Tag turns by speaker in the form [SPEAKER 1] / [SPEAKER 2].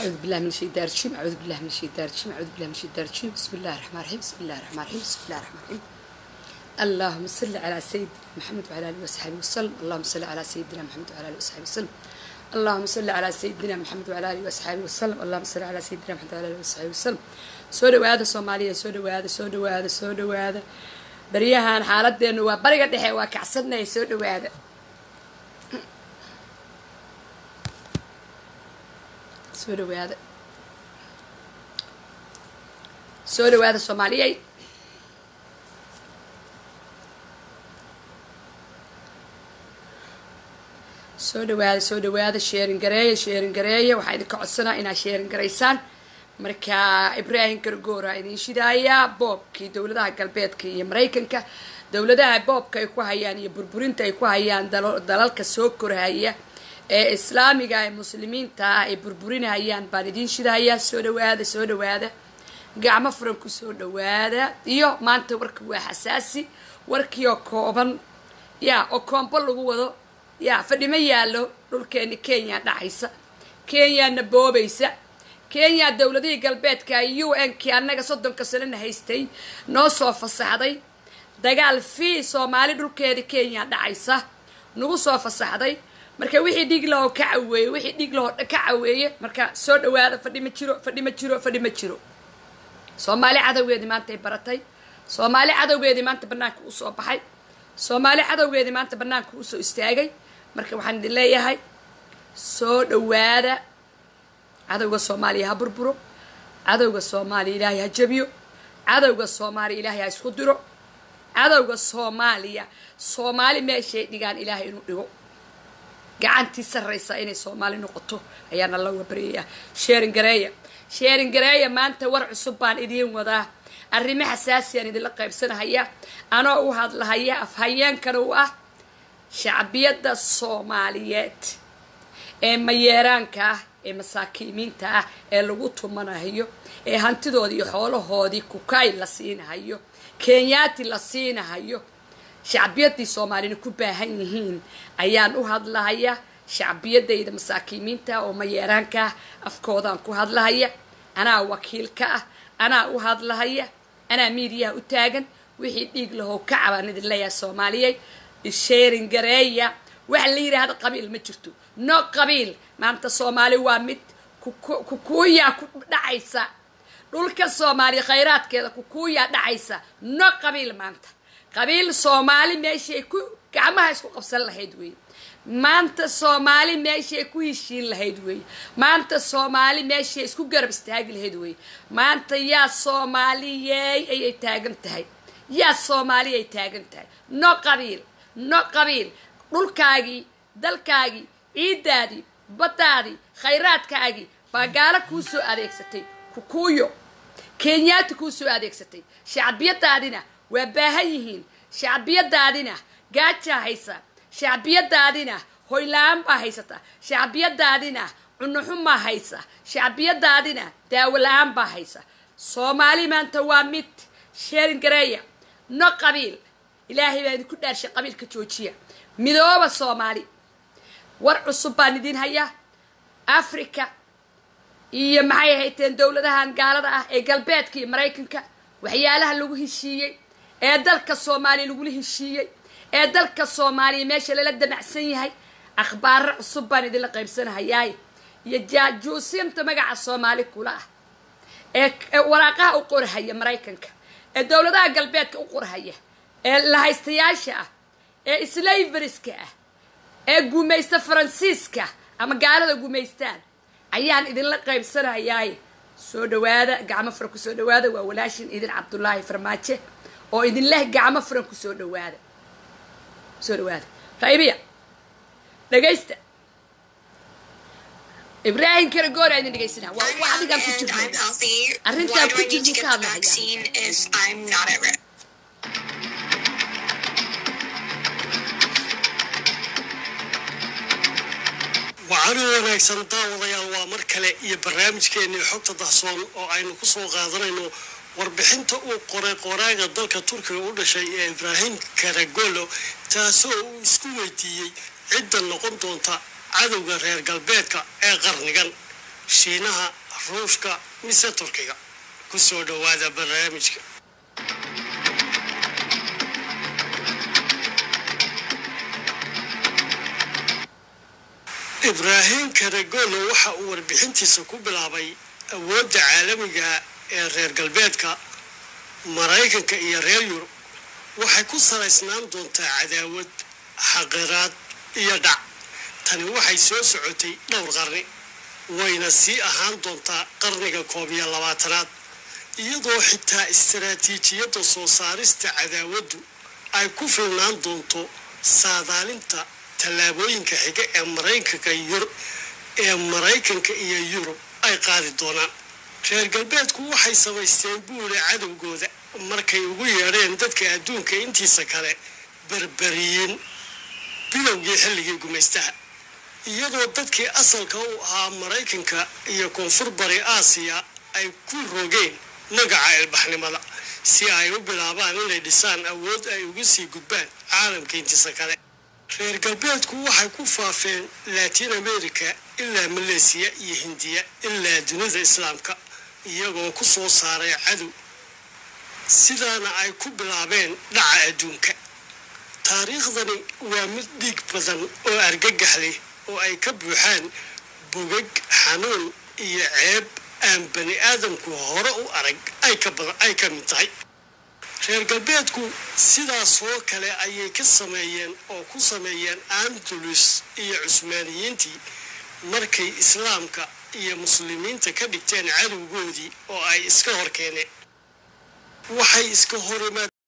[SPEAKER 1] أعوذ بالله من الشيطان الرجيم أعوذ بالله من الشيطان الرجيم أعوذ بالله من الشيطان الرجيم بسم الله الرحمن الرحيم بسم الله الرحمن الرحيم بسم الله الرحمن الرحيم اللهم صل على سيدنا محمد وعلى آله وصحبه وسلم اللهم صل على سيدنا محمد وعلى آله وصحبه وسلم اللهم صل على سيدنا محمد وعلى آله وصحبه وسلم اللهم صل على سيدنا محمد وعلى آله وصحبه وسلم soo dhawaada soomaaliya soo dhawaada soo dhawaada soo dhawaada baryahan xaaladeenu waa bariga dhexe waa kacsanaya soo dhawaada soo dhawaada soo dhawaada soomaaliyay soo dhawaada soo dhawaada sheerin gareeya sheerin gareeya waxaa idinka codsanaa inaad sheerin garaysaan marka ibraahim gargoora idin shidaaya boobkii dowladaha galbeedka iyo maraykanka dowladaha boobka ay ku hayaan iyo burburinta ay ku hayaan dalalka soo korhaya ee islaamiga ee muslimiinta ah ay burburinayaan baan idin shidaaya soo dhawaada soo dhawaada. Gacmo furan ku soo dhawaada. Iyo maanta warka waa xasaasi warkii oo kooban. Ya oo koombo lagu wado. Ya fadhimo yaallo dhulkeeni kenya dhacaysa kenyana boobaysa. Kenya dowladihii galbeedka u n kii annaga soddonka sanana haystay noo soo fasaxday. Dagaal fii soomaali dhulkeeda kenya dhacaysa nagu soo fasaxday marka wixii dhiig lahoo ka caweeye wixii dhiig lahoo ka caweeye marka soo dhawaada fadhi ma jiro fadhi ma jiro fadhi ma jiro. Soomaali cadowgeedii maanta ay baratay. Soomaali cadowgeedii maanta banaanka u soo baxay. Soomaali cadowgeedii maanta banaanka u soo istaagay. Marka waxaan idin leeyahay soo dhawaada cadowga soomaaliya ha burburo. Cadowga soomaaliya ilaahay ha jabiyo cadowga soomaaliya ilaahay ha isku diro cadowga soomaaliya soomaali meeshay dhigaan ilaahay inuu dhigo gacantii sarraysa inay soomaali noqoto ayaana looga baryayaa. Sheerin gareeya. Sheerin gareeya maanta war cusub baan idiin wadaa. Arrimo xasaasiyaan idinla qaybsanahaya anoo u hadlahaya afhayeenkana u ah shacbiyadda soomaaliyeed ee mayeeraanka ah ee masaakiimiinta ah ee lagu tumanahayo ee hantidoodii iyo xoolahoodii kukaay la siinahayo kenyaati la siinahayo shacbiyaddii soomaalina ku baahan yihiin ayaan u hadlahaya shacbiyadayda masaakiimiinta oo mayeeraanka ah afkoodaan ku hadlahaya anaa wakiilka ah anaa u hadlahaya anaa miidiyaha u taagan wixii dhiig lahow ka cabaan idin leeyahay soomaaliyey. Sheerin gareeya waxa la yidhaahda qabiil ma jirto. No qabiil maanta soomaali waa mid kukuuyaa ku dhacaysa. Dhulka soomaaliya khayraadkeeda kukuuyaa dhacaysa. No qabiil maanta qabiil soomaali meeshii ay ku gacmaha isku qabsan lahayd weeye maanta soomaali meeshii ay ku heshiin lahayd weeye maanta soomaali meeshii ay isku garab istaagi lahayd weeye maanta yaa soomaaliyey ayay taagan tahay. Yaa soomaali ay taagan tahay. No qabiil no qabiil. Dhulkaagii dalkaagii ciiddaadii baddaadii khayraadkaagii baa gaalo kuu soo adeegsatay. Kukuuyo kenyaati kuu soo adeegsatay. Shacbiyadaadina waa baahan yihiin shacbiyadaadina gaajaa haysa shacbiyadaadina hoyla-aan baa haysata shacbiyadaadina cunuxumaa haysa shacbiyadaadina daawo la'aan baa haysa soomaali maanta waa mid sheerin gareeya no qabiil ilaahay baa idinku dhaarshay qabiilka joojiya midooba soomaali war cusub baan idin hayaa africa iyo maxay hayteen dowladahan gaalada ah ee galbeedka iyo maraykanka. Waxyaalaha lagu heshiiyey ee dalka soomaaliya lagula heshiiyey ee dalka soomaaliya meesha lala damacsan yahay akhbaaro cusub baan idinla qaybsanahayaay. Iyo jaajuusiinta magaca soomaali kula ah ee waraaqaha u qorahaya maraykanka ee dowladaha galbeedka u qorhaya ee lahaystayaasha ah ee slaveriska ah ee gumaysta faransiiska ama gaalada gumaystaan ayaan idinla qaybsanayaay soo dhawaada gacmo furan ku soo dhawaada waa walaashin idin cabdulaahi farmaaje oo idin leh gacmo furan ku soo dhawaada ku soo dhawaada qaybiya dhagaysta. Ibraahim karagoora idin dhegaysanaa waa wax adigaan ku jirno arrintaan ku jirno ka hadlahaya
[SPEAKER 2] waxaanu wanaagsan daawadayaal waa mar kale iyo barnaamijkeennii xogta dahsoon oo aynu ku soo qaadanayno warbixinta uu qoray qoraaga dalka turkiga u dhashay ee ibraahim karagolo taasoo uu isku weydiiyey cidda noqon doonta cadowga reer galbeedka ee qarnigan shiinaha ruushka mise turkiga. Ku soo dhowaada barnaamijka. Ibraahim karegolo waxa uu warbixintiisa ku bilaabay awoodda caalamiga ee reer galbeedka maraykanka iyo reer yurub waxay ku salaysnaan doontaa cadaawad xaqiraad iyo dhac. Tani waxay soo socotay dhowr qarni wayna sii ahaan doontaa qarniga koob iyo labaatanaad iyadoo xitaa istaraatiijiyadda soo saarista cadaawaddu ay ku filnaan doonto saadaalinta tallaabooyinka xiga ee maraykanka ee maraykanka iyo yurub ay qaadi doonaan reer galbeedku waxay samaysteen buule cadowgooda markay ugu yeedheen dadka adduunka intiisa kale berberiyiin bilowgii xilligii gumaystaha iyadoo dadkii asalka u ahaa maraykanka iyo koonfur bari aasiya ay ku rogeen magaca ilbaxnimada si ay u bilaabaan inay dhisaan awood ay uga sii gudbaan caalamka intiisa kale. Reer galbeedku waxay ku faafeen latin america ilaa maleesiya iyo hindiya ilaa dunida islaamka iyagoo ku soo saaray cadow. Sidaana ay ku bilaabeen dhaca adduunka. Taariikhdani waa mid dhiig badan oo argagax leh oo ay ka buuxaan bogag xanuun iyo ceeb aan bani aadamku hore u arag ay ka mid tahay. Reer galbeedku sidaasoo kale ayay ka sameeyeen oo ku sameeyeen andalus iyo cusmaaniyiintii markay islaamka iyo muslimiinta ka dhigteen cadowgoodii oo ay iska hor keeneen. Waxay iska horimaad